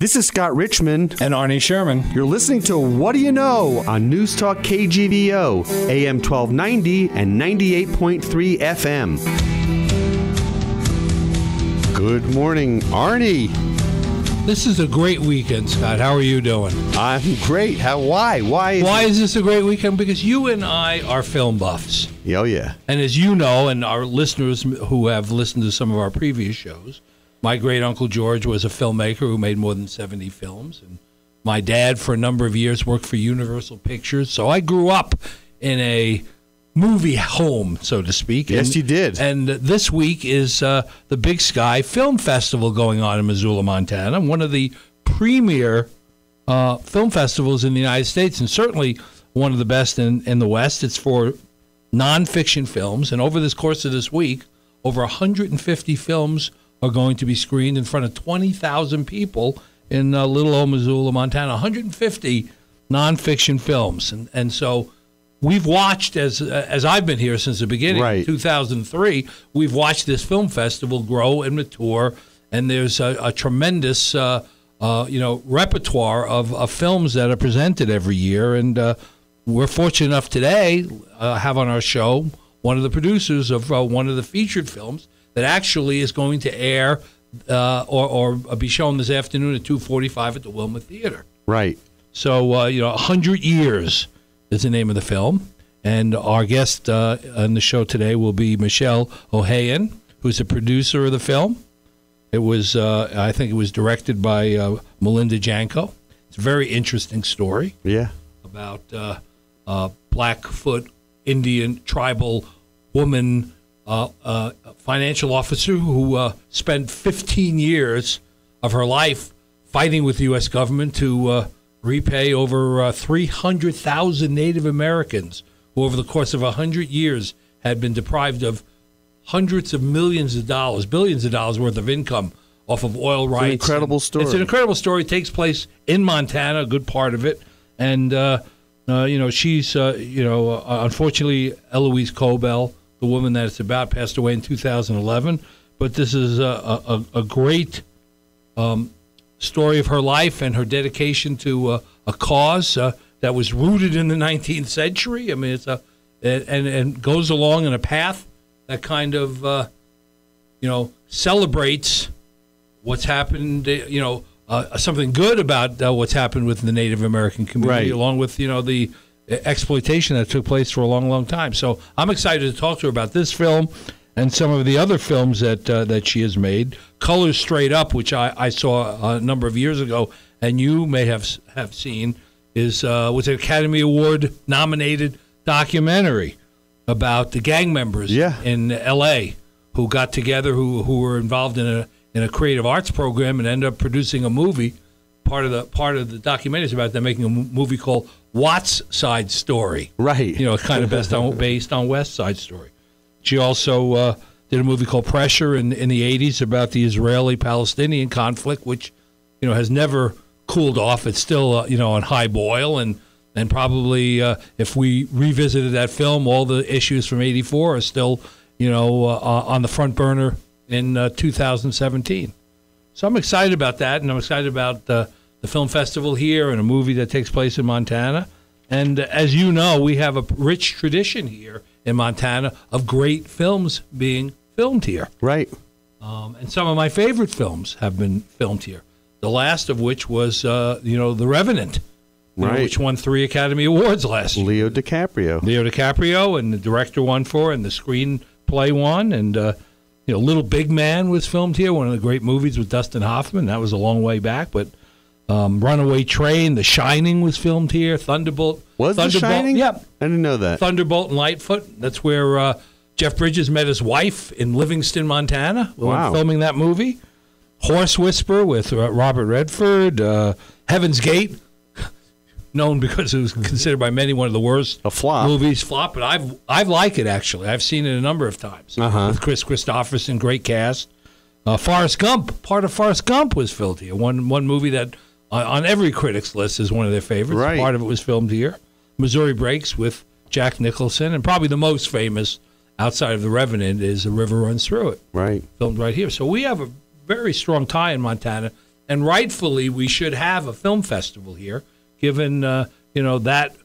This is Scott Richmond. And Arnie Sherman. You're listening to What Do You Know on News Talk KGVO, AM 1290 and 98.3 FM. Good morning, Arnie. This is a great weekend, Scott. How are you doing? I'm great. How? Why? Why? Is Why is this a great weekend? Because you and I are film buffs. Oh yeah. And as you know, and our listeners who have listened to some of our previous shows, my great uncle George was a filmmaker who made more than 70 films. And my dad, for a number of years, worked for Universal Pictures. So I grew up in a movie home, so to speak. Yes, and, you did. And this week is uh, the Big Sky Film Festival going on in Missoula, Montana, one of the premier uh, film festivals in the United States, and certainly one of the best in, in the West. It's for nonfiction films, and over this course of this week, over 150 films are going to be screened in front of 20,000 people in uh, little old Missoula, Montana. 150 nonfiction films, and and so we've watched as as I've been here since the beginning, Right. 2003. We've watched this film festival grow and mature, and there's a, a tremendous. Uh, uh, you know, repertoire of, of films that are presented every year, and uh, we're fortunate enough today uh, have on our show one of the producers of uh, one of the featured films that actually is going to air uh, or, or be shown this afternoon at 2:45 at the Wilma Theater. Right. So uh, you know, hundred years is the name of the film, and our guest uh, on the show today will be Michele Ohayon, who's the producer of the film. It was, uh, I think, it was directed by uh, Melinda Janko. It's a very interesting story Yeah. about uh, a Blackfoot Indian tribal woman, uh, financial officer who uh, spent 15 years of her life fighting with the U.S. government to uh, repay over uh, 300,000 Native Americans who, over the course of 100 years, had been deprived of hundreds of millions of dollars, billions of dollars worth of income off of oil rights. an incredible story. It's an incredible story. It takes place in Montana, a good part of it, and uh, uh, you know she's uh, you know uh, unfortunately Elouise Cobell, the woman that it's about, passed away in 2011. But this is a, a, a great um, story of her life and her dedication to uh, a cause uh, that was rooted in the 19th century. I mean, it's a and and, goes along in a path that kind of uh, you know celebrates what's happened. You know, uh, something good about uh, what's happened with the Native American community, Right. along with you know the exploitation that took place for a long, long time. So I'm excited to talk to her about this film and some of the other films that uh, that she has made. Colors Straight Up, which I, I saw a number of years ago, and you may have have seen, is uh, was an Academy Award nominated documentary about the gang members Yeah. in L.A. who got together, who who were involved in a in a creative arts program, and ended up producing a movie. Part of the part of the documentary is about them making a movie called Watts Side Story. Right. You know, kind of based on based on West Side Story. She also uh, did a movie called Pressure in, in the 80s about the Israeli Palestinian conflict, which, you know, has never cooled off. It's still, uh, you know, on high boil. And, and probably uh, if we revisited that film, all the issues from 84 are still, you know, uh, on the front burner in uh, 2017. So I'm excited about that. And I'm excited about uh, the film festival here and a movie that takes place in Montana. And uh, as you know, we have a rich tradition here in Montana of great films being filmed here. Right. Um, and some of my favorite films have been filmed here. The last of which was, uh, you know, The Revenant, you know, which won three Academy Awards last year. Leo DiCaprio. Leo DiCaprio and the director won for, and the screenplay won, and uh, you know, Little Big Man was filmed here, one of the great movies with Dustin Hoffman. That was a long way back, but um, Runaway Train, The Shining was filmed here. Thunderbolt Was The Shining? Yep, I didn't know that. Thunderbolt and Lightfoot. That's where uh, Jeff Bridges met his wife in Livingston, Montana, when Wow. filming that movie. Horse Whisper with uh, Robert Redford. Uh, Heaven's Gate, known because it was considered by many one of the worst A flop. movies. Flop, but I've I like it actually. I've seen it a number of times Uh-huh. with Kris Kristofferson, great cast. Uh, Forrest Gump, part of Forrest Gump was filmed here. One one movie that on, on every critic's list is one of their favorites. Right. Part of it was filmed here. Missouri Breaks with Jack Nicholson, and probably the most famous outside of The Revenant is A River Runs Through It Right. filmed right here. So we have a very strong tie in Montana, and rightfully we should have a film festival here, given uh, you know that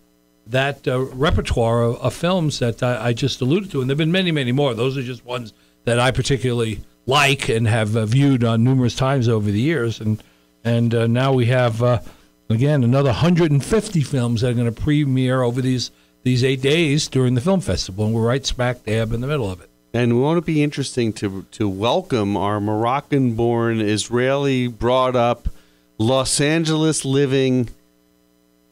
that uh, repertoire of, of, films that I, I, just alluded to, and there've been many, many more. Those are just ones that I particularly like and have uh, viewed on numerous times over the years, and and uh, now we have uh, again another 150 films that are going to premiere over these these eight days during the film festival, and we're right smack dab in the middle of it. And won't it be interesting to to welcome our Moroccan-born, Israeli-brought-up, Los Angeles living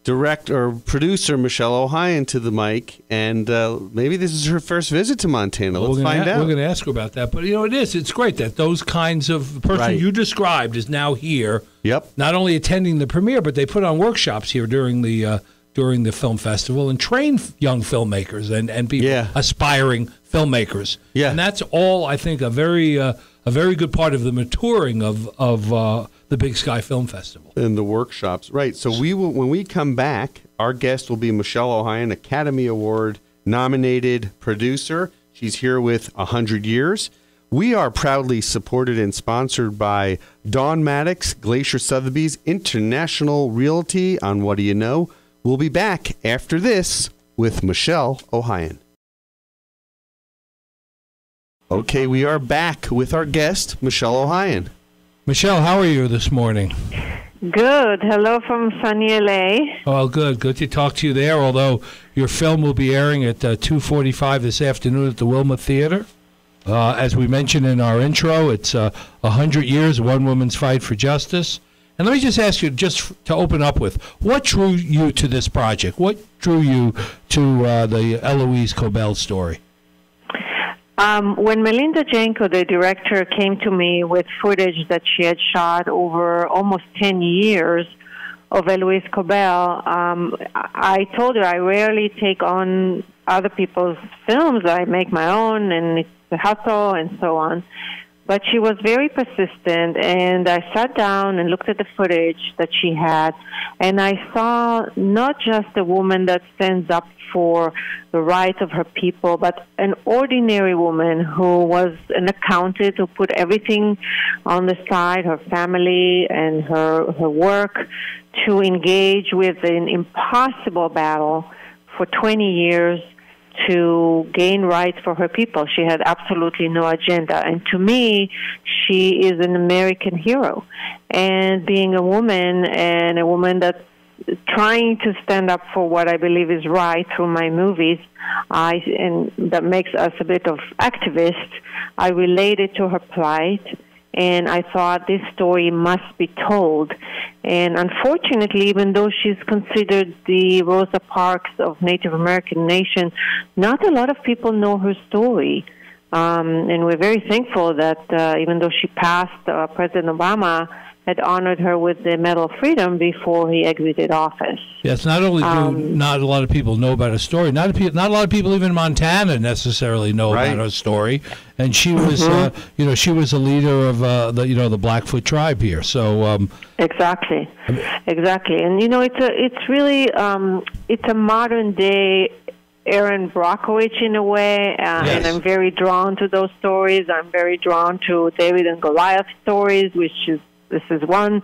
director or producer Michele Ohayon to the mic, and uh, maybe this is her first visit to Montana. Let's find out. We're going to ask her about that. But you know, it is. It's great that those kinds of person right. you described is now here. Yep. Not only attending the premiere, but they put on workshops here during the uh, during the film festival and train young filmmakers and and people yeah. aspiring filmmakers. Yeah. And that's all I think a very uh, a very good part of the maturing of of uh, the Big Sky Film Festival and the workshops. Right. So we will when we come back, our guest will be Michele Ohayon, Academy Award nominated producer. She's here with a hundred years. We are proudly supported and sponsored by Don Maddox, Glacier Sotheby's International Realty on What Do You Know? We'll be back after this with Michele Ohayon. Okay, we are back with our guest, Michele Ohayon. Michele, how are you this morning? Good. Hello from sunny LA. Oh, good. Good to talk to you there. Although your film will be airing at uh, 2:45 this afternoon at the Wilma Theater. Uh, as we mentioned in our intro, it's uh, 100 years, one woman's fight for justice. And let me just ask you, just to open up with, what drew you to this project? What drew you to uh, the Elouise Cobell story? Um, when Melinda Janko, the director, came to me with footage that she had shot over almost 10 years of Elouise Cobell, um, I told her I rarely take on other people's films. I make my own, and it's a hustle and so on. But she was very persistent, and I sat down and looked at the footage that she had, and I saw not just a woman that stands up for the rights of her people, but an ordinary woman who was an accountant who put everything on the side, her family and her, her work, to engage with an impossible battle for 20 years to gain rights for her people. She had absolutely no agenda. And to me, she is an American hero. And being a woman and a woman that's trying to stand up for what I believe is right through my movies, I and that makes us a bit of activists. I related to her plight and I thought this story must be told. And unfortunately, even though she's considered the Rosa Parks of Native American nation, not a lot of people know her story. Um, and we're very thankful that uh, even though she passed, uh, President Obama had honored her with the Medal of Freedom before he exited office. Yes, not only do um, not a lot of people know about her story, not a, not a lot of people even in Montana necessarily know right. about her story. And she was, mm-hmm. uh, you know, she was a leader of uh, the, you know, the Blackfoot tribe here. So um, exactly, exactly, and you know, it's a, it's really, um, it's a modern day Erin Brockovich in a way, uh, yes. and I'm very drawn to those stories. I'm very drawn to David and Goliath stories, which is this is one.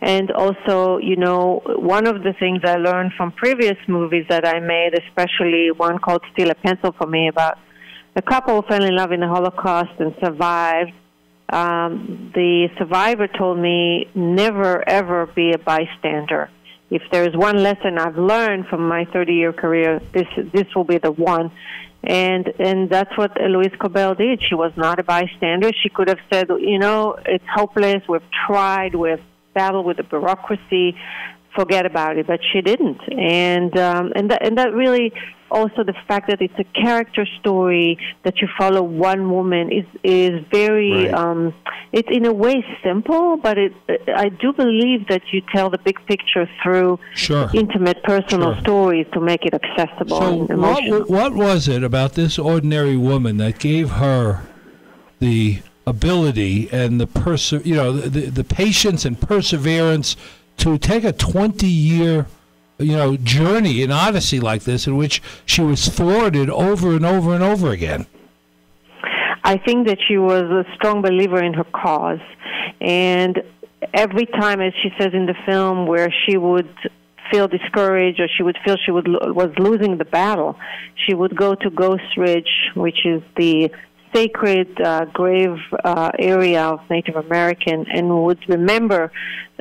And also, you know, one of the things I learned from previous movies that I made, especially one called Steal a Pencil for Me about a couple who fell in love in the Holocaust and survived. Um, the survivor told me never ever be a bystander. If there's one lesson I've learned from my 30 year career, this this will be the one and and that's what Elouise Cobell did. She was not a bystander. She could have said, you know, it's hopeless. We've tried. We've battled with the bureaucracy. Forget about it. But she didn't. And um, and that and that really also the fact that it's a character story that you follow one woman is is very right. um it's in a way simple but it i do believe that you tell the big picture through sure. intimate personal sure. stories to make it accessible so what, what was it about this ordinary woman that gave her the ability and the perse- you know the, the patience and perseverance to take a 20 year you know, journey, an odyssey like this, in which she was thwarted over and over and over again. I think that she was a strong believer in her cause, and every time, as she says in the film, where she would feel discouraged or she would feel she would was losing the battle, she would go to Ghost Ridge, which is the sacred uh, grave uh, area of Native American, and would remember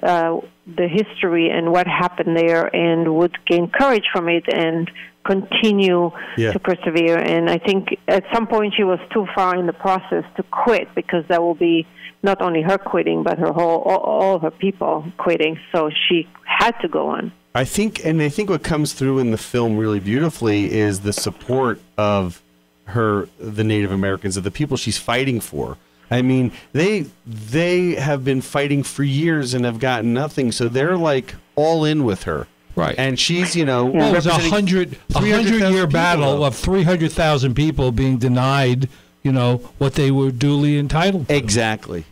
uh, the history and what happened there, and would gain courage from it and continue Yeah. to persevere. And I think at some point she was too far in the process to quit because that will be not only her quitting, but her whole all, all her people quitting. So she had to go on. I think, and I think what comes through in the film really beautifully is the support of her, the Native Americans, of the people she's fighting for. I mean, they they have been fighting for years and have gotten nothing, so they're like all in with her. Right. And she's, you know, Well, it was a representing hundred, a 300,000 hundred year battle though. of three hundred thousand people being denied, you know, what they were duly entitled to. Exactly.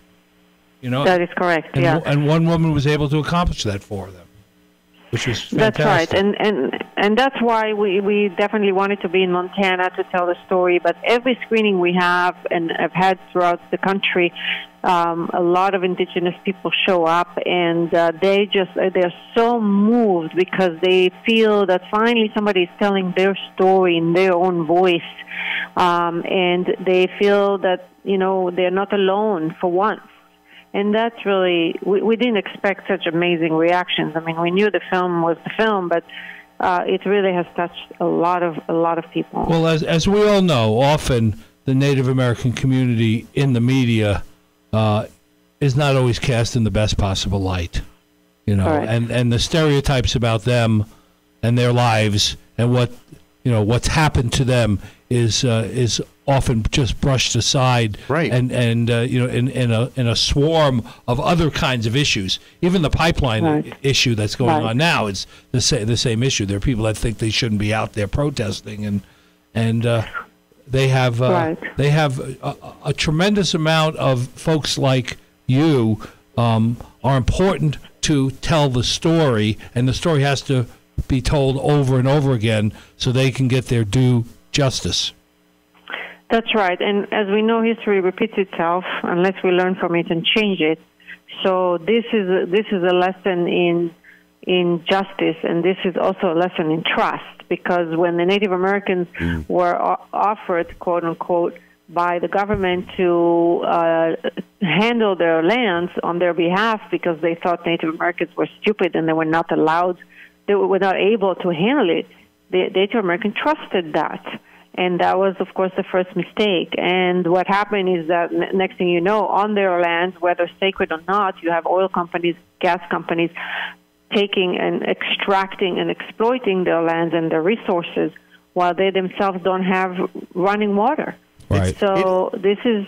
You know, That is correct. and, yeah. and one woman was able to accomplish that for them, which was fantastic. That's right, and and and that's why we we definitely wanted to be in Montana to tell the story. But every screening we have and have had throughout the country, um, a lot of indigenous people show up, and uh, they just they're so moved because they feel that finally somebody is telling their story in their own voice, um, and they feel that you know they're not alone for once and that's really we, we didn't expect such amazing reactions. I mean, we knew the film was the film, but uh, it really has touched a lot of a lot of people. Well, as as we all know, often the Native American community in the media uh, is not always cast in the best possible light. You know, Correct. and and the stereotypes about them and their lives and what you know what's happened to them is uh, is often just brushed aside. Right. And and uh, you know in in a in a swarm of other kinds of issues. Even the pipeline Right. issue that's going Right. on now is the sa- the same issue. There are people that think they shouldn't be out there protesting and and uh, they have uh, Right. they have a, a tremendous amount of folks like you um, are important to tell the story, and the story has to be told over and over again so they can get their due justice. That's right. And as we know, history repeats itself unless we learn from it and change it. So this is a, this is a lesson in in justice, and this is also a lesson in trust. Because when the Native Americans were offered, quote unquote, by the government to uh, handle their lands on their behalf because they thought Native Americans were stupid and they were not allowed, they were not able to handle it, the Native American trusted that and that was of course the first mistake and what happened is that n- next thing you know on their lands whether sacred or not you have oil companies gas companies taking and extracting and exploiting their lands and their resources while they themselves don't have running water Right. so this is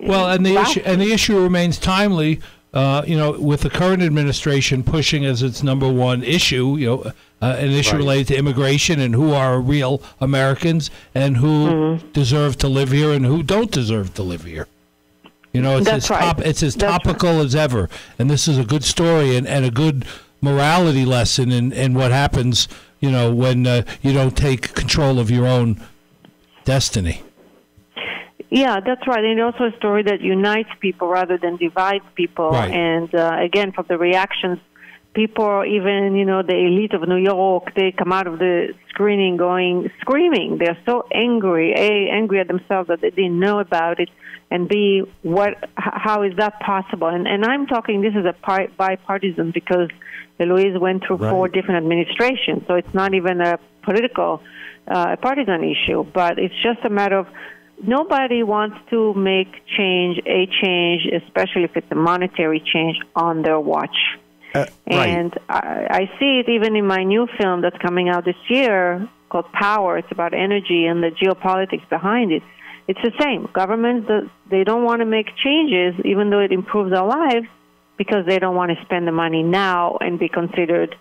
Well, and the issue and the issue remains timely. Uh, you know, with the current administration pushing as its number one issue, you know, uh, an issue Right. related to immigration and who are real Americans and who Mm-hmm. deserve to live here and who don't deserve to live here. You know, it's That's as right. top, it's as That's right. topical as ever, and this is a good story and, and a good morality lesson in, in what happens. You know, when uh, you don't take control of your own destiny. Yeah, that's right. And also a story that unites people rather than divides people. Right. And uh, again, from the reactions, people, even you know, the elite of New York, they come out of the screening going screaming. They're so angry, a angry at themselves that they didn't know about it, and b what how is that possible? And and I'm talking this is a par- bipartisan because Louise went through four different administrations, so it's not even a political, uh, partisan issue, but it's just a matter of nobody wants to make change, a change, especially if it's a monetary change on their watch. Uh, right. And I, I see it even in my new film that's coming out this year called Power. It's about energy and the geopolitics behind it. It's the same. Governments, the- they don't want to make changes, even though it improves our lives, because they don't want to spend the money now and be considered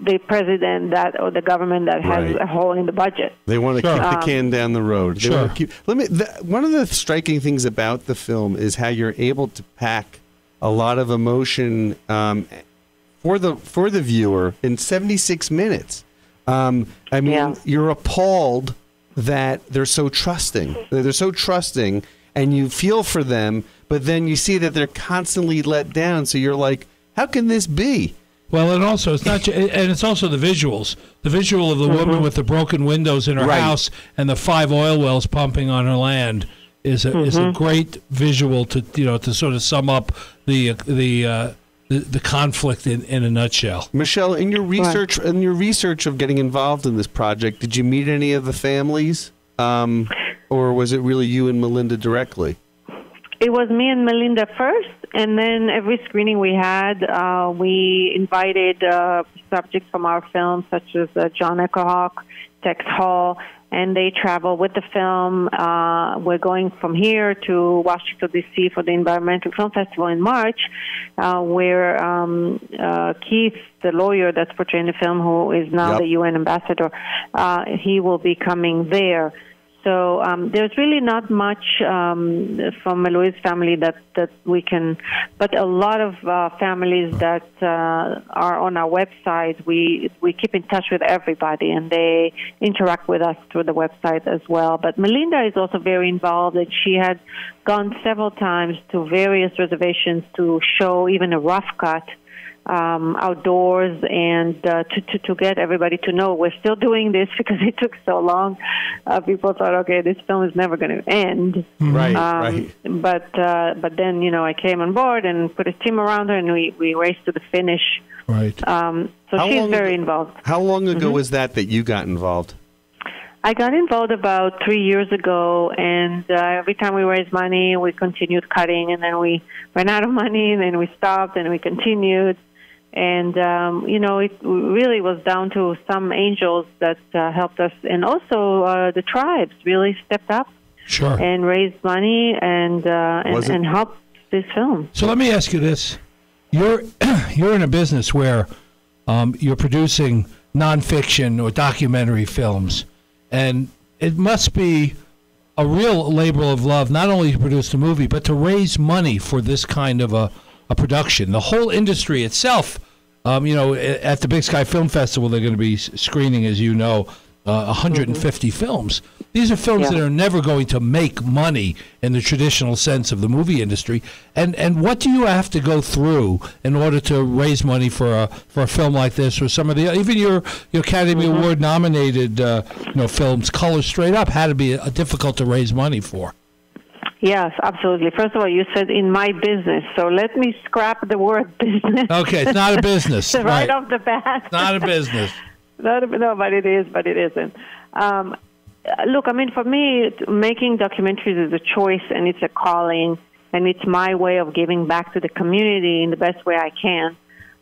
the president that or the government that has Right. a hole in the budget. They want to Sure. kick the Um, can down the road. They Sure. wanna keep, let me. The, one of the striking things about the film is how you're able to pack a lot of emotion um, for the for the viewer in 76 minutes. Um, I mean, Yeah. you're appalled that they're so trusting. That They're so trusting, and you feel for them, but then you see that they're constantly let down. So you're like, How can this be? Well, and also it's not, ju- and it's also the visuals. The visual of the woman with the broken windows in her Right. house and the five oil wells pumping on her land is a is a great visual to you know to sort of sum up the the uh, the, the conflict in, in a nutshell. Michele, in your research, in your research of getting involved in this project, did you meet any of the families, um, or was it really you and Melinda directly? It was me and Melinda first, and then every screening we had, uh, we invited uh, subjects from our film, such as uh, John Echohawk, Tex Hall, and they travel with the film. Uh, we're going from here to Washington, D.C. for the Environmental Film Festival in March, uh, where um, uh, Keith, the lawyer that's portraying the film, who is now Yep. the UN ambassador, uh, he will be coming there. So um, there's really not much um, from Louis family that, that we can, but a lot of uh, families that uh, are on our website, we we keep in touch with everybody, and they interact with us through the website as well. But Melinda is also very involved, and she had gone several times to various reservations to show even a rough cut um, outdoors and uh, to, to, to get everybody to know we're still doing this because it took so long. Uh, people thought, okay, this film is never going to end. Right, Um, right. But uh, but then you know I came on board and put a team around her and we, we raced to the finish. Right. Um, so How she's very ago- involved. How long Mm-hmm. ago was that that you got involved? I got involved about three years ago, and uh, every time we raised money, we continued cutting, and then we ran out of money, and then we stopped, and we continued. And um, you know, it really was down to some angels that uh, helped us, and also uh, the tribes really stepped up Sure. and raised money and uh, and, and helped this film. So let me ask you this: you're you're in a business where um, you're producing nonfiction or documentary films, and it must be a real labor of love not only to produce the movie but to raise money for this kind of a, a production. The whole industry itself, um, you know, at the Big Sky Film Festival, they're going to be screening, as you know, uh, 150 films. These are films Yeah. that are never going to make money in the traditional sense of the movie industry. And and what do you have to go through in order to raise money for a for a film like this, or some of the even your your Academy Award nominated uh, you know films, Color Straight Up, had to be uh, difficult to raise money for. Yes, absolutely. First of all, you said in my business, so let me scrap the word business. Okay, it's not a business, right, right? off the bat. It's not a business. Not a- no, but it is, but it isn't. Um, uh, look, I mean, for me, making documentaries is a choice and it's a calling, and it's my way of giving back to the community in the best way I can.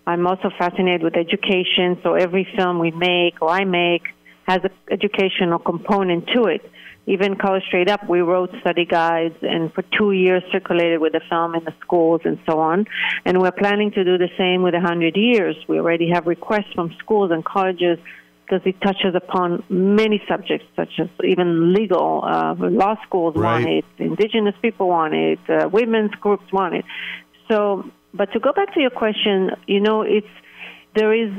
I'm also fascinated with education, so every film we make or I make has an educational component to it. Even Color Straight Up, we wrote study guides and for two years circulated with the film in the schools and so on. And we're planning to do the same with 100 Years. We already have requests from schools and colleges because it touches upon many subjects, such as even legal. Uh, law schools want it, indigenous people want it, uh, women's groups want it. So, but to go back to your question, you know, it's there is,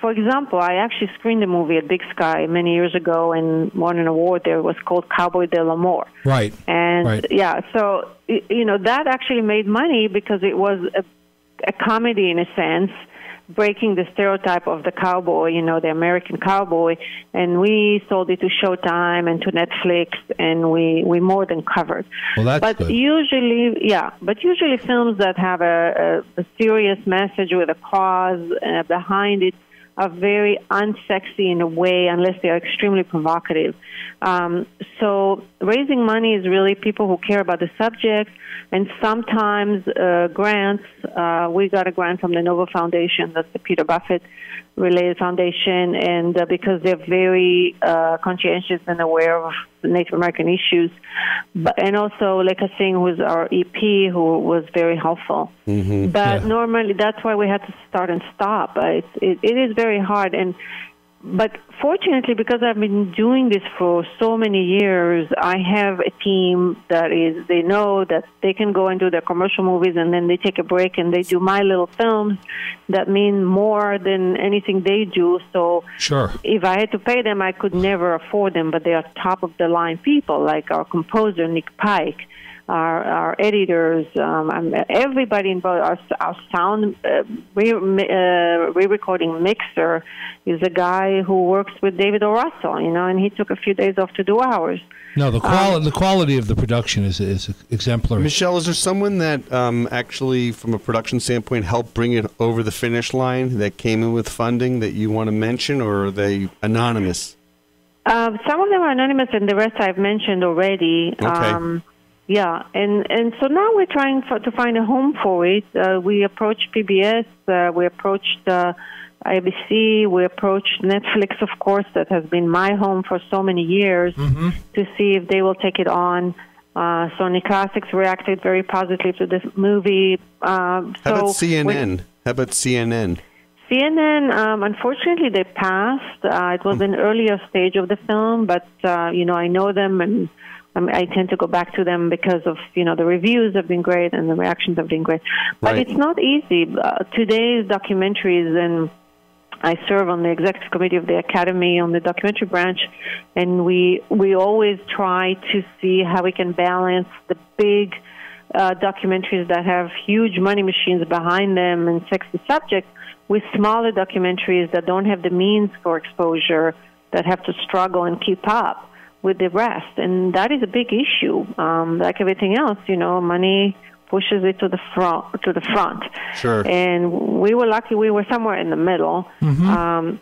for example, I actually screened a movie at Big Sky many years ago and won an award there. It was called Cowboy del Amor. Right. And Right. yeah, so you know that actually made money because it was a, a comedy in a sense, breaking the stereotype of the cowboy, you know, the American cowboy, and we sold it to Showtime and to Netflix, and we we more than covered. Well, that's but good. usually, yeah, but usually films that have a, a, a serious message with a cause uh, behind it are very unsexy in a way unless they are extremely provocative. Um, so raising money is really people who care about the subject, and sometimes uh, grants. Uh, we got a grant from the NoVo Foundation, that's the Peter Buffett related foundation, and uh, because they're very uh, conscientious and aware of Native American issues, but and also Lekha Singh, who's our EP, who was very helpful. Mm-hmm. But Yeah. normally, that's why we had to start and stop. Uh, It's, it, it is very hard, and but fortunately, because I've been doing this for so many years, I have a team that is they know that they can go and do their commercial movies, and then they take a break and they do my little films that mean more than anything they do. So Sure. if I had to pay them, I could never afford them, but they are top of the line people, like our composer, Nick Pike, our, our editors, um, everybody involved, our, our sound uh, re, uh, re-recording mixer is a guy who works with David O. Russell, you know, and he took a few days off to do ours. No, the quality um, the quality of the production is is exemplary. Michele, is there someone that um, actually, from a production standpoint, helped bring it over the finish line that came in with funding that you want to mention, or are they anonymous? Uh, some of them are anonymous, and the rest I've mentioned already. Okay. Um, yeah, and and so now we're trying for, to find a home for it. Uh, we approached PBS, uh, we approached uh, ABC, we approached Netflix, of course, that has been my home for so many years, mm-hmm. to see if they will take it on. Uh, Sony Classics reacted very positively to this movie. Uh, so How about CNN? How about CNN? CNN, um, unfortunately, they passed. Uh, it was an earlier stage of the film, but uh, you know, I know them, and um, I tend to go back to them because of you know the reviews have been great and the reactions have been great. But right. it's not easy. Uh, today's documentaries, and I serve on the executive committee of the Academy on the documentary branch, and we we always try to see how we can balance the big. Uh, documentaries that have huge money machines behind them and sexy subjects with smaller documentaries that don't have the means for exposure, that have to struggle and keep up with the rest. And that is a big issue. Um, like everything else, you know, money pushes it to the front. To the front. Sure. And we were lucky; we were somewhere in the middle. Mm-hmm. Um,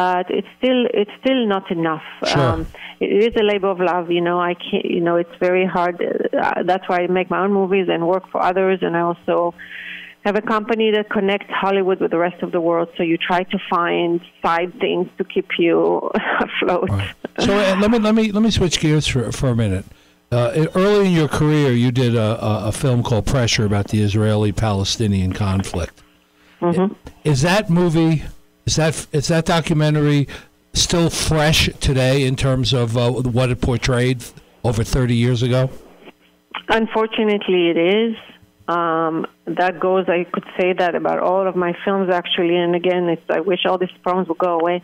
but it's still it's still not enough. Sure. Um, it is a labor of love, you know. I can't, you know, it's very hard. Uh, that's why I make my own movies and work for others, and I also have a company that connects Hollywood with the rest of the world. So you try to find side things to keep you afloat. Right. So uh, let me let me let me switch gears for for a minute. Uh, early in your career, you did a, a, film called Pressure about the Israeli-Palestinian conflict. Mm-hmm. Is that movie? Is that is that documentary still fresh today in terms of uh, what it portrayed over 30 years ago? Unfortunately, it is. Um, that goes, I could say that about all of my films actually. And again, it's, I wish all these problems would go away.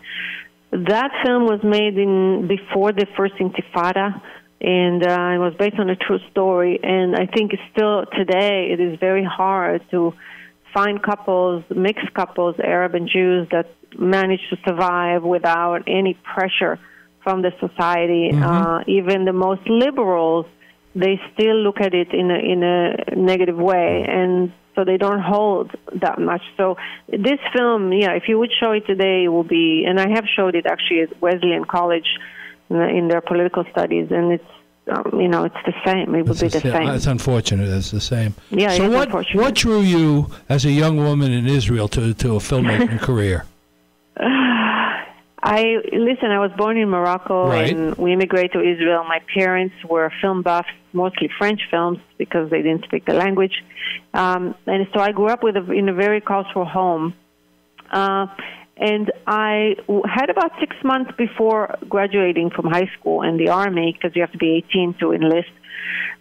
That film was made in before the first Intifada, and uh, it was based on a true story. And I think still today it is very hard to find couples, mixed couples, Arab and Jews, that manage to survive without any pressure from the society. Mm-hmm. Uh, even the most liberals they still look at it in a, in a negative way, and so they don't hold that much. So this film, yeah, if you would show it today, it will be, and I have showed it actually at Wesleyan College in their political studies, and it's um, you know, it's the same. It would be the, same. It's unfortunate. It's the same. Yeah. So what what drew you as a young woman in Israel to to a filmmaking career? I listen. I was born in Morocco, right. and we immigrated to Israel. My parents were film buffs, mostly French films because they didn't speak the language, um, and so I grew up with a, in a very cultural home. Uh, and I had about six months before graduating from high school and the army, because you have to be 18 to enlist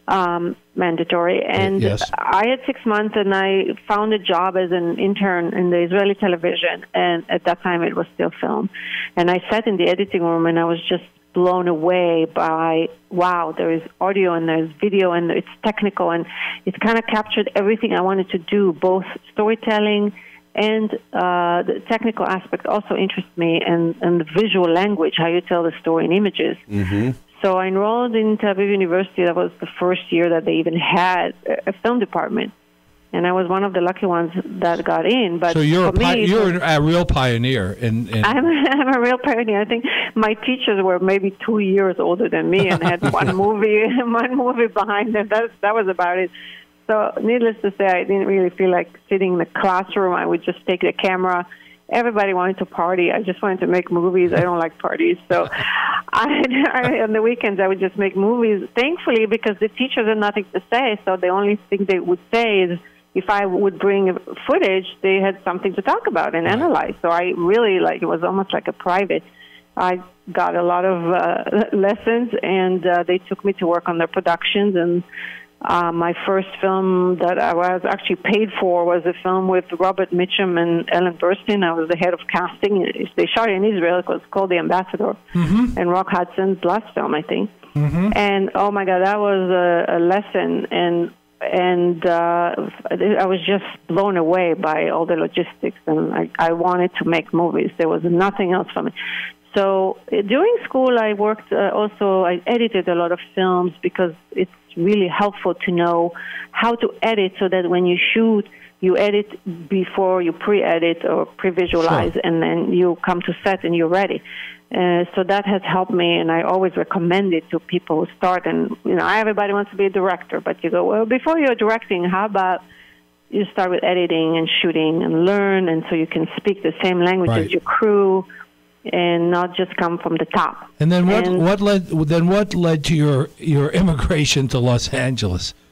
um, mandatory. And yes. I had six months, and I found a job as an intern in the Israeli television. And at that time, it was still film. And I sat in the editing room, and I was just blown away by wow, there is audio and there's video, and it's technical, and it kind of captured everything I wanted to do, both storytelling. And uh, the technical aspect also interests me, and, and the visual language, how you tell the story in images. Mm-hmm. So I enrolled in Tel Aviv University. That was the first year that they even had a film department, and I was one of the lucky ones that got in. But so you're a pi- me, you're a real pioneer. In, in I'm, a, I'm a real pioneer. I think my teachers were maybe two years older than me and had one movie one movie behind them. That that was about it. So needless to say, I didn't really feel like sitting in the classroom. I would just take the camera everybody wanted to party. I just wanted to make movies. I don't like parties, so I, I on the weekends I would just make movies. Thankfully, because the teachers had nothing to say, so the only thing they would say is if I would bring footage, they had something to talk about and analyze. So I really like it was almost like a private. I got a lot of uh, lessons, and uh, they took me to work on their productions and Uh, my first film that I was actually paid for was a film with Robert Mitchum and Ellen Burstyn. I was the head of casting. They shot it in Israel. It was called The Ambassador, Mm-hmm. and Rock Hudson's last film, I think. And oh my God, that was a, a lesson. And and uh, I was just blown away by all the logistics, and I, I wanted to make movies. There was nothing else for me. So uh, during school, I worked uh, also. I edited a lot of films because it's really helpful to know how to edit, so that when you shoot, you edit before you pre-edit or pre-visualize, Sure. and then you come to set and you're ready. Uh, so that has helped me, and I always recommend it to people who start. And you know, everybody wants to be a director, but you go well before you're directing. How about you start with editing and shooting and learn, and so you can speak the same language Right. as your crew, and not just come from the top. And then what? And- what led? Then what led to your your immigration to Los Angeles?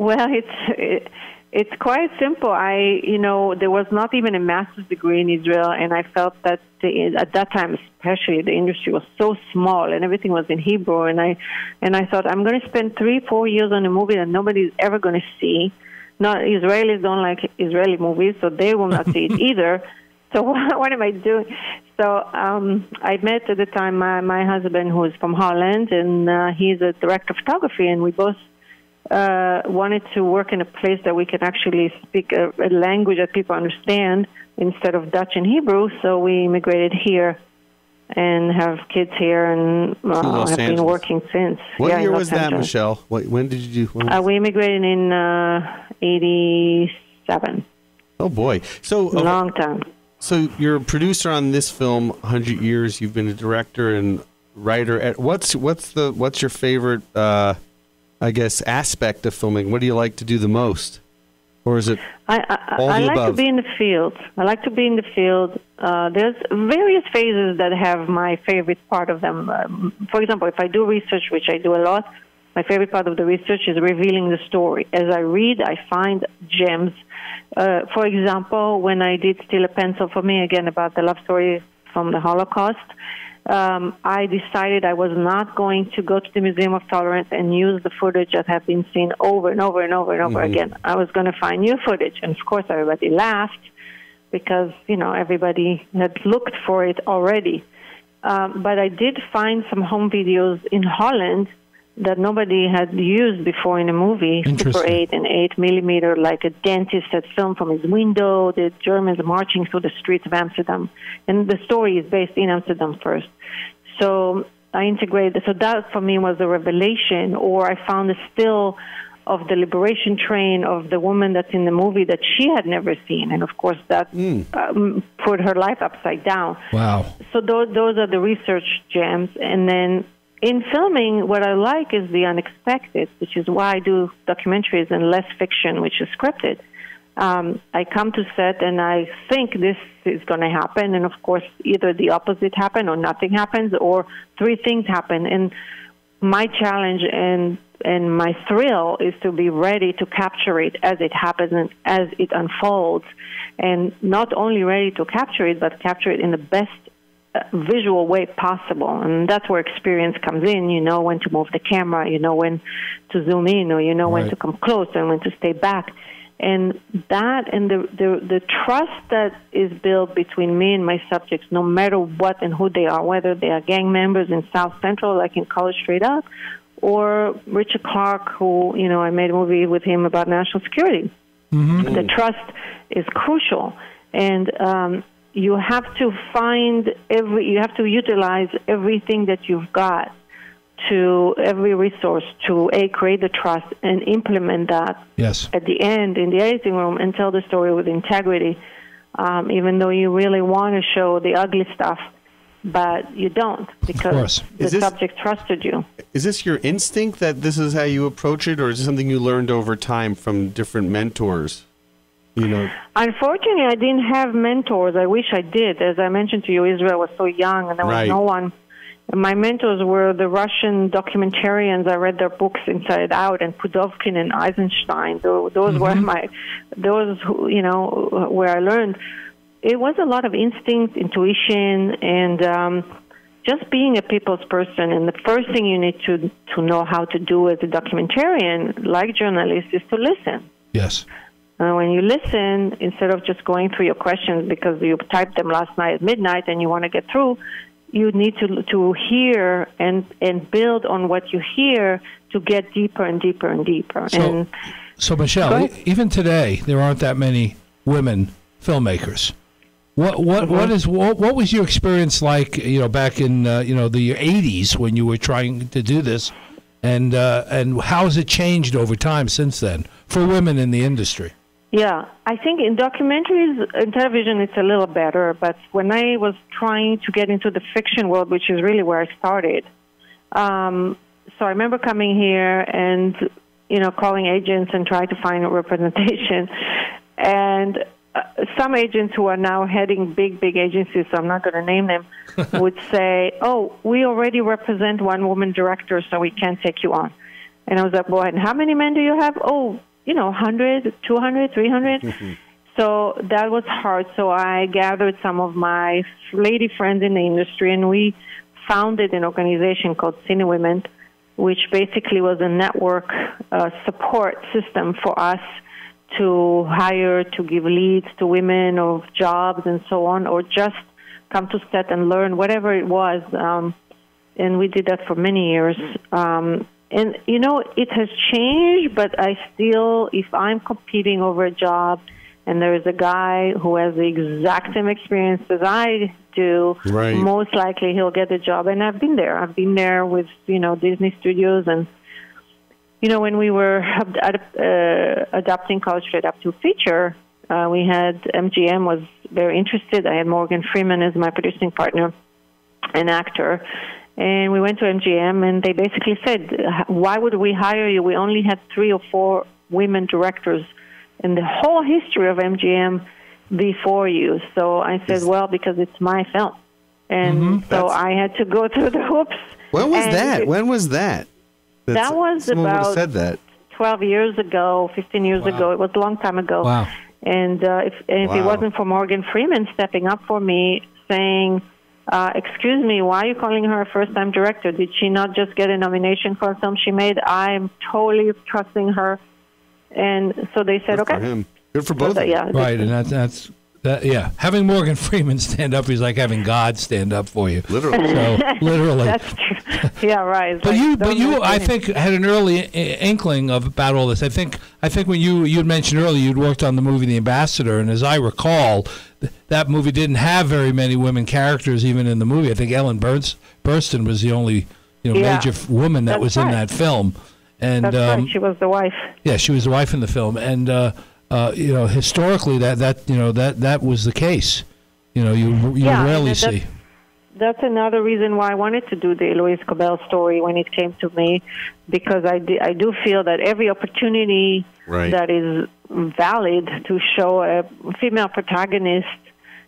Well, it's it, it's quite simple. I, you know, there was not even a master's degree in Israel, and I felt that the, at that time, especially, the industry was so small, and everything was in Hebrew, and I, and I thought I'm going to spend three, four years on a movie that nobody's ever going to see. Not Israelis don't like Israeli movies, so they will not see it either. So what, what am I doing? So um, I met at the time my, my husband, who is from Holland, and uh, he's a director of photography, and we both uh, wanted to work in a place that we can actually speak a, a language that people understand instead of Dutch and Hebrew. So we immigrated here and have kids here and uh, have been working since. What yeah, year was that, Angeles. Michele? What, when did you do? when- Uh, we immigrated in uh, 87. oh boy! So uh, Long time. So you're a producer on this film, 100 years. You've been a director and writer. At what's what's the what's your favorite, uh, I guess, aspect of filming? What do you like to do the most, or is it? I, I, I like above. to be in the field. I like to be in the field. Uh, there's various phases that have my favorite part of them. Um, for example, if I do research, which I do a lot, my favorite part of the research is revealing the story. As I read, I find gems. Uh, for example, when I did Steal a Pencil for me, again about the love story from the Holocaust, um, I decided I was not going to go to the Museum of Tolerance and use the footage that had been seen over and over and over and over again. I was going to find new footage, and of course, everybody laughed because you know everybody had looked for it already. Um, but I did find some home videos in Holland that nobody had used before in a movie, Super 8 and 8 millimeter, like a dentist had filmed from his window, the Germans marching through the streets of Amsterdam. And the story is based in Amsterdam first. So I integrated, so that for me was a revelation, or I found a still of the liberation train of the woman that's in the movie that she had never seen. And of course, that um, put her life upside down Wow. so those those are the research gems and then in filming what i like is the unexpected which is why i do documentaries and less fiction which is scripted. Um, i come to set and i think this is going to happen and of course either the opposite happen or nothing happens or three things happen. And my challenge and and my thrill is to be ready to capture it as it happens and as it unfolds, and not only ready to capture it, but capture it in the best visual way possible. And that's where experience comes in. You know when to move the camera, you know when to zoom in, or you know when to come close and when to stay back. And that and the, the the trust that is built between me and my subjects, no matter what and who they are, whether they are gang members in South Central, like in Colors Straight Up, or Richard Clarke, who you know I made a movie with him about national security. The trust is crucial, and um, you have to find every. You have to utilize everything that you've got to every resource to a create the trust and implement that Yes. at the end in the editing room and tell the story with integrity, um, even though you really want to show the ugly stuff, but you don't because the this- subject trusted you. Is this your instinct that this is how you approach it, or is it something you learned over time from different mentors? You know, Unfortunately, I didn't have mentors. I wish I did. As I mentioned to you, Israel was so young, and there was Right. no one. My mentors were the Russian documentarians. I read their books inside out, and Pudovkin and Eisenstein. Those, those were my, those who, you know, where I learned. It was a lot of instinct, intuition, and um, just being a people's person, and the first thing you need to to know how to do as a documentarian, like journalist, is to listen. Yes. Uh, when you listen, instead of just going through your questions because you typed them last night at midnight and you want to get through, you need to to hear and and build on what you hear to get deeper and deeper and deeper. So, and so Michele, even today, there aren't that many women filmmakers. What what Mm-hmm. what is what, what was your experience like? You know, back in uh, you know the '80s when you were trying to do this, and uh, and how has it changed over time since then for women in the industry? Yeah, I think in documentaries and television it's a little better, but when I was trying to get into the fiction world, which is really where I started, um, so I remember coming here and you know calling agents and trying to find a representation, and uh, some agents who are now heading big big agencies, so I'm not going to name them, would say, "Oh, we already represent one woman director, so we can't take you on." And I was like, "Well, and how many men do you have?" Oh, you know, 100, 200, 300. So that was hard. So I gathered some of my lady friends in the industry, and we founded an organization called Cine Women, which basically was a network uh, support system for us to hire, to give leads to women of jobs and so on, or just come to set and learn whatever it was. Um, and we did that for many years. Um, and you know, it has changed, but I still, if I'm competing over a job, and there is a guy who has the exact same experience as I do, Right. most likely he'll get the job. And I've been there. I've been there with you know Disney Studios and you know, when we were uh, adapting Colors Straight Up to feature, uh, we had MGM was very interested. I had Morgan Freeman as my producing partner, an actor, and we went to MGM, and they basically said, "Why would we hire you? We only had three or four women directors in the whole history of MGM before you." So I said, "Well, because it's my film." And so I had to go through the hoops. When was that? it- When was that? That was someone would have about- said that. 12 years ago, 15 years Wow. ago. It was a long time ago. Wow. And uh, if, and if it wasn't for Morgan Freeman stepping up for me, saying, uh, "Excuse me, why are you calling her a first-time director? Did she not just get a nomination for a film she made? I'm totally trusting her." And so they said, Good "Okay." for him. Good for both. So, of you. yeah, Right, and that's that's that. Yeah, having Morgan Freeman stand up is like having God stand up for you. Literally. So literally. that's true. yeah, right. But like, you, but you, I think, had an early inkling of about all this. I think, I think when you you mentioned earlier, you'd worked on the movie The Ambassador, and as I recall, th- that movie didn't have very many women characters even in the movie. I think Ellen Burns, Burstyn was the only you know Yeah. major woman that That's was in that film, and That's um, right. She was the wife. yeah, she was the wife in the film, and uh, uh, you know historically that that you know that that was the case. You know, you you Yeah, rarely see. That's another reason why I wanted to do the Elouise Cobell story when it came to me, because I, I do feel that every opportunity Right. that is valid to show a female protagonist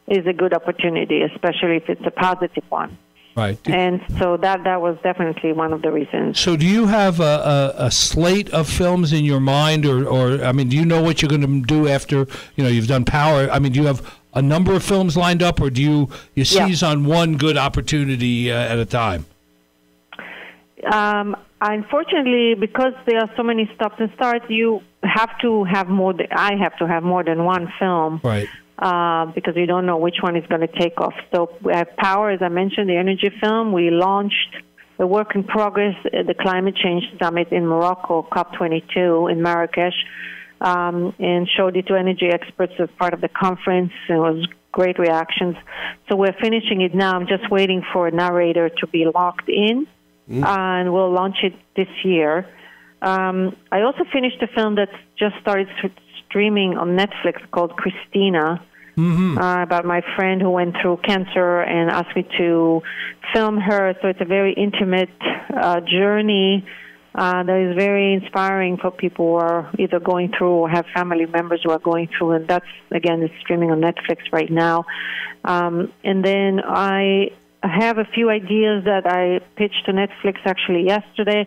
is a good opportunity, especially if it's a positive one. Right. And so that that was definitely one of the reasons. So, do you have a, a, a slate of films in your mind, or, or I mean, do you know what you're going to do after you know you've done Power? I mean, do you have a number of films lined up, or do you you Yeah. seize on one good opportunity uh, at a time? Um, unfortunately, because there are so many stops and starts, you have to have more. Than, I have to have more than one film. Right. uh, because we don't know which one is going to take off. So we have Power, as I mentioned, the energy film. We launched the work in progress at the Climate Change Summit in Morocco, COP22 in Marrakesh, um, and showed it to energy experts as part of the conference. It was great reactions. So we're finishing it now. I'm just waiting for a narrator to be locked in, and we'll launch it this year. Um, I also finished a film that just started streaming on Netflix called Christina, uh, about my friend who went through cancer and asked me to film her. So it's a very intimate uh, journey uh, that is very inspiring for people who are either going through or have family members who are going through. And that's, again, it's streaming on Netflix right now. Um, and then I have a few ideas that I pitched to Netflix actually yesterday.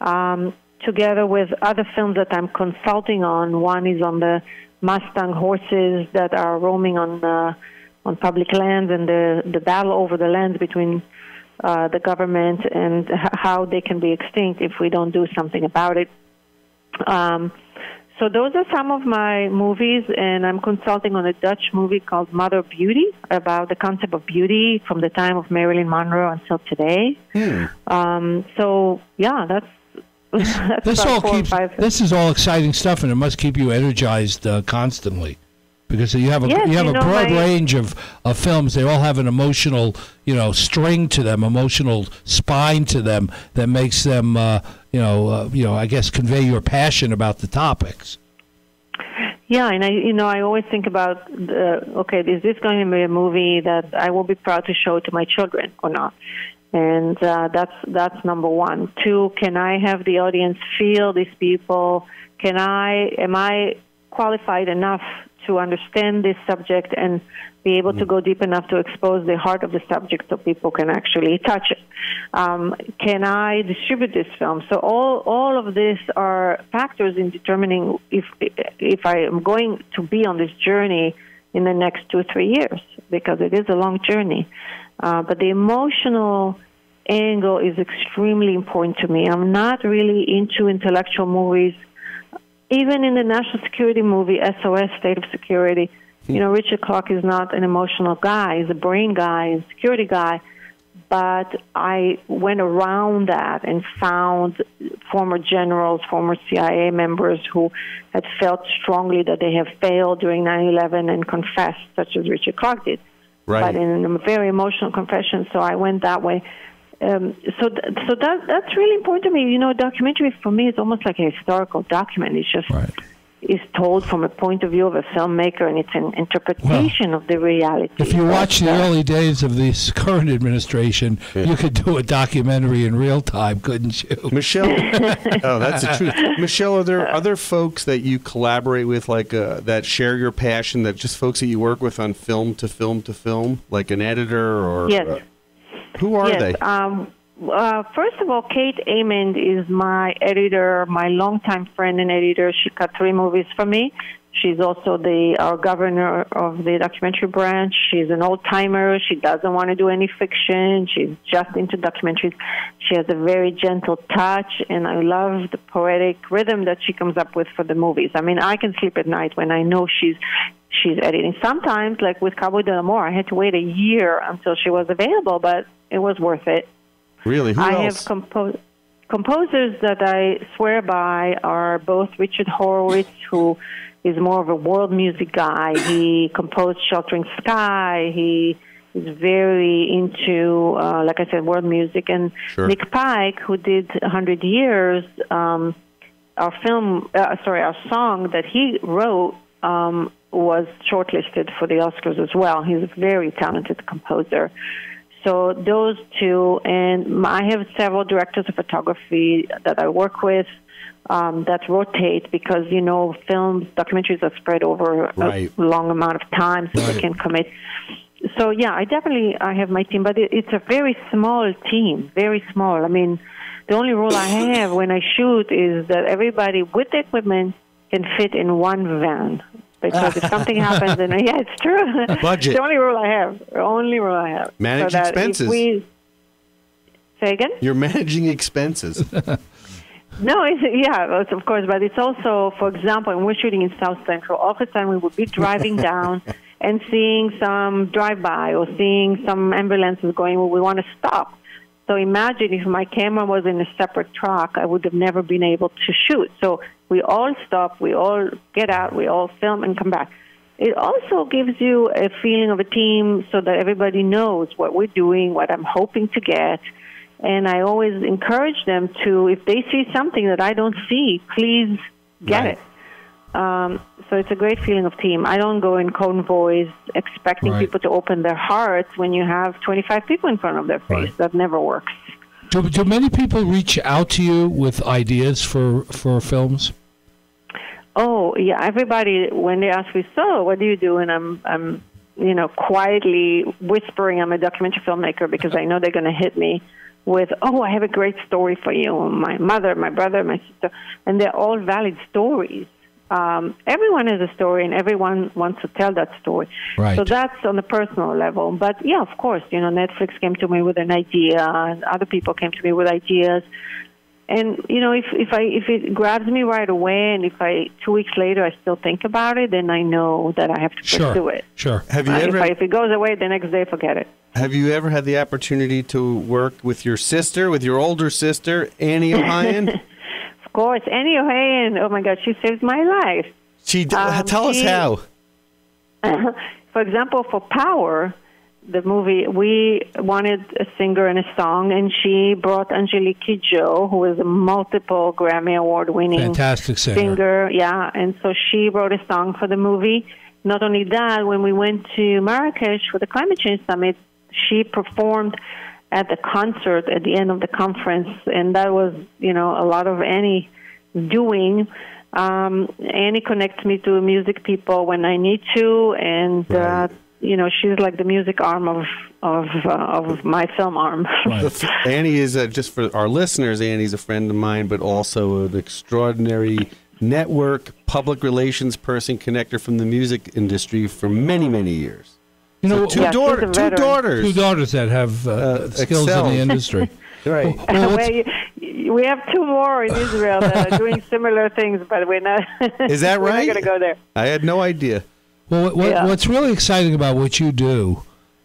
Um, together with other films that I'm consulting on. One is on the Mustang horses that are roaming on uh, on public lands and the the battle over the lands between uh, the government and how they can be extinct if we don't do something about it. Um, so those are some of my movies, and I'm consulting on a Dutch movie called Mother Beauty about the concept of beauty from the time of Marilyn Monroe until today. Um, so yeah, that's. that's This all four or keeps. five- This is all exciting stuff, and it must keep you energized uh, constantly, because you have a Yes, you have you a know, broad my- range of, of films. They all have an emotional, you know, string to them, emotional spine to them that makes them, uh, you know, uh, you know, I guess convey your passion about the topics. Yeah, and I, you know, I always think about, the, okay, is this going to be a movie that I will be proud to show to my children or not? And uh, that's that's number one. Two, can I have the audience feel these people? Can I, am I qualified enough to understand this subject and be able to go deep enough to expose the heart of the subject so people can actually touch it? Um, can I distribute this film? So all all of these are factors in determining if if I am going to be on this journey in the next two or three years because it is a long journey. Uh, but the emotional angle is extremely important to me. I'm not really into intellectual movies. Even in the national security movie SOS State of Security, you hmm. know, Richard Clarke is not an emotional guy. He's a brain guy, he's a security guy. But I went around that and found former generals, former CIA members who had felt strongly that they have failed during 9 11 and confessed, such as Richard Clarke did Right. but in a very emotional confession. So I went that way. Um, so, th- so that that's really important to me. You know, documentary for me is almost like a historical document. It's just Right. is told from a point of view of a filmmaker, and it's an interpretation of the reality. If you watch the early days of this current administration, you could do a documentary in real time, couldn't you? Michele, oh, that's the truth. Michele, are there other folks that you collaborate with, like uh, that share your passion? That just folks that you work with on film to film to film, like an editor or Yes. uh, who are yes. they? Um, uh, first of all, Kate Amend is my editor, my longtime friend and editor. She cut three movies for me. She's also the our governor of the documentary branch. She's an old timer. She doesn't want to do any fiction. She's just into documentaries. She has a very gentle touch, and I love the poetic rhythm that she comes up with for the movies. I mean, I can sleep at night when I know she's she's editing. Sometimes, like with Cowboy del Amor, I had to wait a year until she was available, but it was worth it. really? Who I else? have compo- composers that I swear by are both Richard Horowitz, who is more of a world music guy. He composed Sheltering Sky. He is very into, uh, like I said, world music. And Sure. Nick Pike, who did 100 Years, um, our film, uh, sorry, our song that he wrote um, was shortlisted for the Oscars as well. He's a very talented composer. So those two, and I have several directors of photography that I work with um, that rotate because you know films, documentaries are spread over Right. a long amount of time, so Right. they can commit. So yeah, I definitely I have my team, but it, it's a very small team, very small. I mean, the only rule I have when I shoot is that everybody with the equipment can fit in one van. Because if something happens, and yeah, it's true. Budget. the only rule I have. The only rule I have. Manage so expenses. We, say again. You're managing expenses. No, it's, yeah, it's, of course, but it's also, for example, when we're shooting in South Central, all the time we would be driving down and seeing some drive-by or seeing some ambulances going where we want to stop. So imagine if my camera was in a separate truck, I would have never been able to shoot. So we all stop, we all get out, we all film and come back. It also gives you a feeling of a team so that everybody knows what we're doing, what I'm hoping to get. And I always encourage them to, if they see something that I don't see, please get Right. it. Um, so it's a great feeling of team. I don't go in convoys expecting Right. people to open their hearts when you have 25 people in front of their face. Right. That never works. Do, do many people reach out to you with ideas for, for films? Oh yeah, everybody when they ask me, so what do you do? And I'm I'm you know quietly whispering I'm a documentary filmmaker because I know they're going to hit me with, oh, I have a great story for you. My mother, my brother, my sister, and they're all valid stories. Um, everyone has a story, and everyone wants to tell that story. Right. So that's on a personal level. But yeah, of course, you know, Netflix came to me with an idea, and other people came to me with ideas. And you know, if if I if it grabs me right away, and if I two weeks later I still think about it, then I know that I have to Sure. pursue it. Sure. Have you Uh, if, ever I, if it goes away the next day, forget it. have you ever had the opportunity to work with your sister, with your older sister, Annie Ohayon? Course, Annie Ohayon. Oh my God, she saved my life. she Um, tell us she- how. for example, for Power, the movie, we wanted a singer and a song, and she brought Angelique Kidjo, who is a multiple Grammy Award winning Fantastic singer. singer. Yeah, and so she wrote a song for the movie. Not only that, when we went to Marrakesh for the Climate Change Summit, she performed at the concert at the end of the conference, and that was, you know, a lot of Annie doing. Um, Annie connects me to music people when I need to, and uh, you know, she's like the music arm of of uh, of my film arm. Right. Annie is uh, just for our listeners. Annie's a friend of mine, but also an extraordinary network, public relations person, connector from the music industry for many, many years. You know, two, Yeah, she's daughter, a two daughters. two daughters that have uh, Uh, skills excel. in the industry. Right. Well, Well, you- we have two more in Israel that are doing similar things, but we're not. Is that we're right? going to go there. I had no idea. Well, what, what, Yeah. what's really exciting about what you do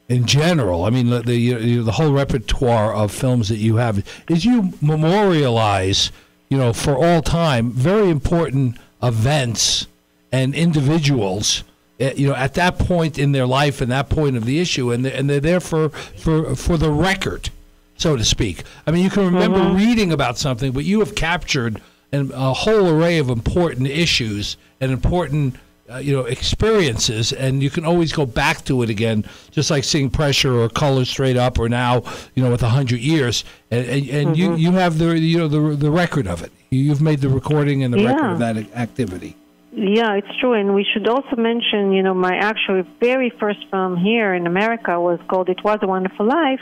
in general, I mean, the, the, you- the whole repertoire of films that you have, is you memorialize, you know, for all time, very important events and individuals. Eh, You know, at that point in their life and that point of the issue, and they're, and they're there for, for for the record, so to speak. I mean, you can remember reading about something, but you have captured an, a whole array of important issues and important uh, you know experiences and you can always go back to it again just like seeing pressure or Colors Straight Up or now you know with a hundred years and, and, and you you have the you know the the record of it. You've made the recording and the record of that activity Yeah, it's true. And we should also mention, you know, my actually very first film here in America was called It Was a Wonderful Life,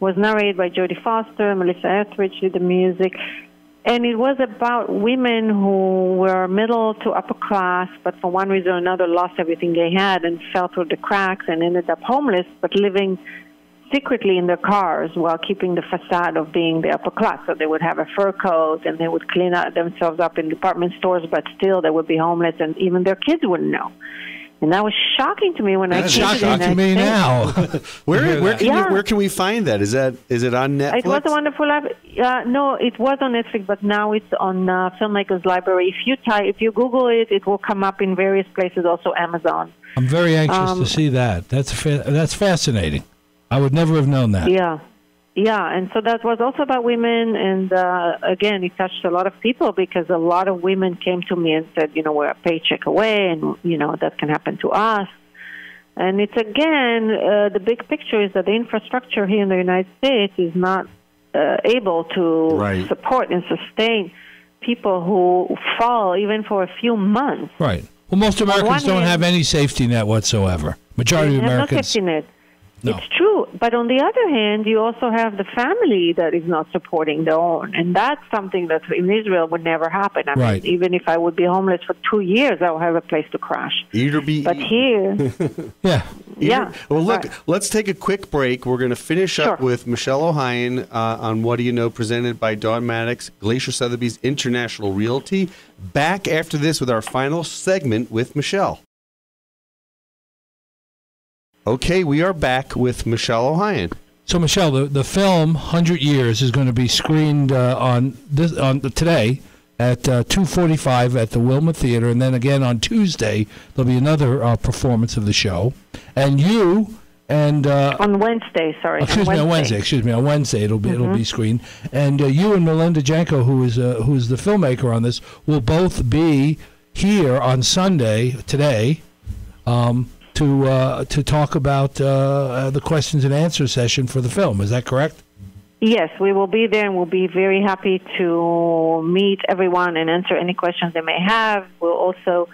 was narrated by Jodie Foster, Melissa Etheridge did the music. And it was about women who were middle to upper class, but for one reason or another lost everything they had and fell through the cracks and ended up homeless, but living secretly in their cars while keeping the facade of being the upper class. So they would have a fur coat and they would clean out themselves up in department stores, but still they would be homeless and even their kids wouldn't know. And that was shocking to me when I that's came to shocking to me States. now Where where can Yeah. you, where can we find that? Is that is it on Netflix? It was a wonderful life. Uh, no, it was on Netflix, but now it's on uh, Filmmakers Library. If you type, if you Google it, it will come up in various places, also Amazon. i'm very anxious Um, to see that that's fa- that's fascinating i would never have known that Yeah. Yeah, and so that was also about women, and uh, again, it touched a lot of people because a lot of women came to me and said, you know, we're a paycheck away, and you know that can happen to us. And it's again, uh, the big picture is that the infrastructure here in the United States is not uh, able to Right. support and sustain people who fall even for a few months. right well most americans don't hand- have any safety net whatsoever majority of have no americans safety net. No. It's true, but on the other hand, you also have the family that is not supporting their own, and that's something that in Israel would never happen. I Right. mean, even if I would be homeless for two years, I would have a place to crash. Eat or be But eaten. here, yeah yeah. Well, look, Right. let's take a quick break. We're going to finish up Sure. with Michele Ohayon uh, on What Do You Know, presented by Dawn Maddox, Glacier Sotheby's International Realty. Back after this with our final segment with Michelle. Okay, we are back with Michele Ohayon. So Michelle, the, the film Hundred Years is going to be screened uh, on this on today at uh, two forty five at the Wilma Theater, and then again on Tuesday there'll be another uh, performance of the show. And you and uh, On Wednesday, sorry. excuse me on Wednesday. Excuse me on Wednesday it'll be it'll be screened. And uh, you and Melinda Janko, who is uh, who is the filmmaker on this, will both be here on Sunday today. Um, to uh, to talk about uh, uh, the questions and answer session for the film. Is that correct? Yes, we will be there, and we'll be very happy to meet everyone and answer any questions they may have. We'll also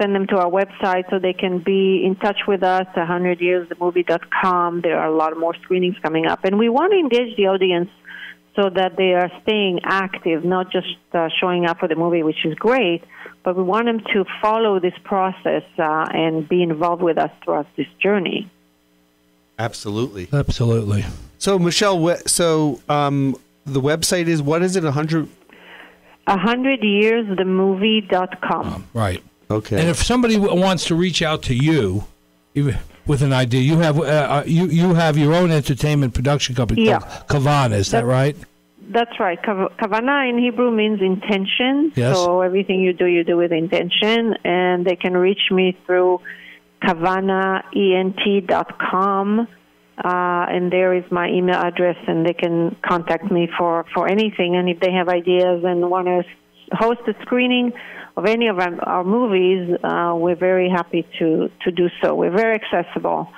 send them to our website so they can be in touch with us, 100yearsthemovie.com. There are a lot more screenings coming up. And we want to engage the audience so that they are staying active, not just uh, showing up for the movie, which is great, but we want them to follow this process uh, and be involved with us throughout this journey. Absolutely. Absolutely. So, Michele, so um, the website is what is it? 100? A hundred years themovie.com. Right. Okay. And if somebody wants to reach out to you with an idea, you have uh, uh, you you have your own entertainment production company Yeah. called Kavana, is that That- right? That's right. Kav- Kavana in Hebrew means intention. Yes. So everything you do, you do with intention. And they can reach me through kavanaent.com. Uh, and there is my email address, and they can contact me for, for anything. And if they have ideas and want to host a screening of any of our, our movies, uh, we're very happy to, to do so. We're very accessible.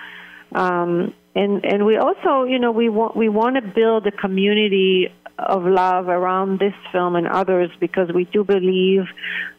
Um, and and we also, you know, we want we want to build a community of love around this film and others because we do believe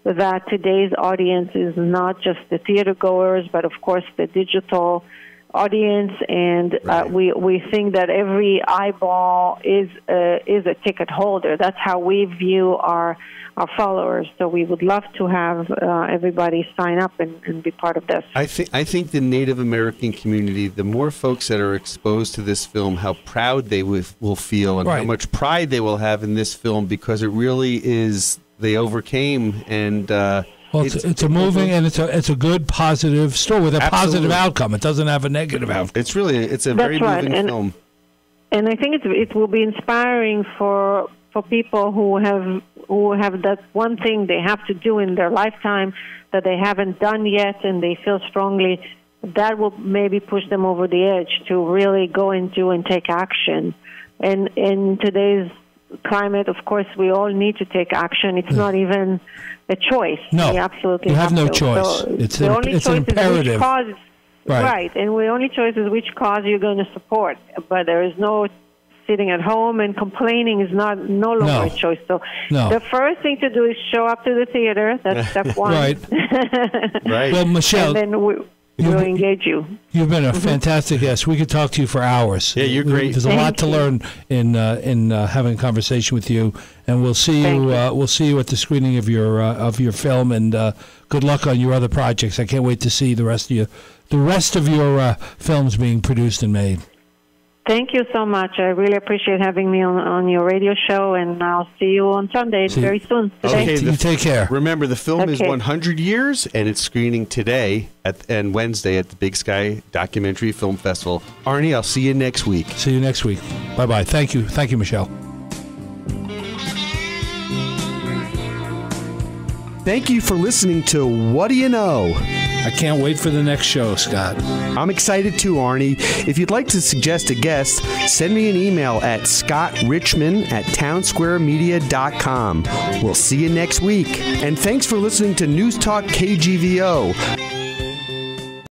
that today's audience is not just the theater goers, but of course the digital audience, and uh, we we think that every eyeball is a, is a ticket holder. That's how we view our our followers. So we would love to have uh, everybody sign up and, and be part of this. I think I think the Native American community, the more folks that are exposed to this film, how proud they will, will feel, and how much pride they will have in this film because it really is they overcame and. Uh, Well, it's, it's, a moving and it's a it's a good positive story with a positive outcome. It doesn't have a negative outcome. It's really it's a That's very right, moving and- film. and I think it it will be inspiring for for people who have who have that one thing they have to do in their lifetime that they haven't done yet, and they feel strongly that will maybe push them over the edge to really go into and take action. And in today's climate, of course, we all need to take action. It's not even a choice. No, we absolutely you have no to. choice. So It's the an- only it's an choice imperative. is which cause Right. Right. and the only choice is which cause you're going to support. But there is no sitting at home and complaining is not no longer No. a choice. So No. the first thing to do is show up to the theater. That's step one. Right. Right. Well, Michele, And then we, You- we'll engage you. You've been a fantastic guest. We could talk to you for hours. Yeah, you're great. There's a Thank lot to you. learn in uh, in uh, having a conversation with you, and we'll see Thank you. you. Uh, we'll see you at the screening of your uh, of your film, and uh, good luck on your other projects. I can't wait to see the rest of you, the rest of your uh, films being produced and made. Thank you so much. I really appreciate having me on, on your radio show, and I'll see you on Sunday See- very soon. Today. Okay, you the- take care. Remember, the film is 100 years, and it's screening today at, and Wednesday at the Big Sky Documentary Film Festival. Arnie, I'll see you next week. See you next week. Bye bye. Thank you. Thank you, Michele. Thank you for listening to What Do You Know? I can't wait for the next show, Scott. I'm excited too, Arnie. If you'd like to suggest a guest, send me an email at scottrichman at townsquaremedia.com. We'll see you next week. And thanks for listening to News Talk KGVO.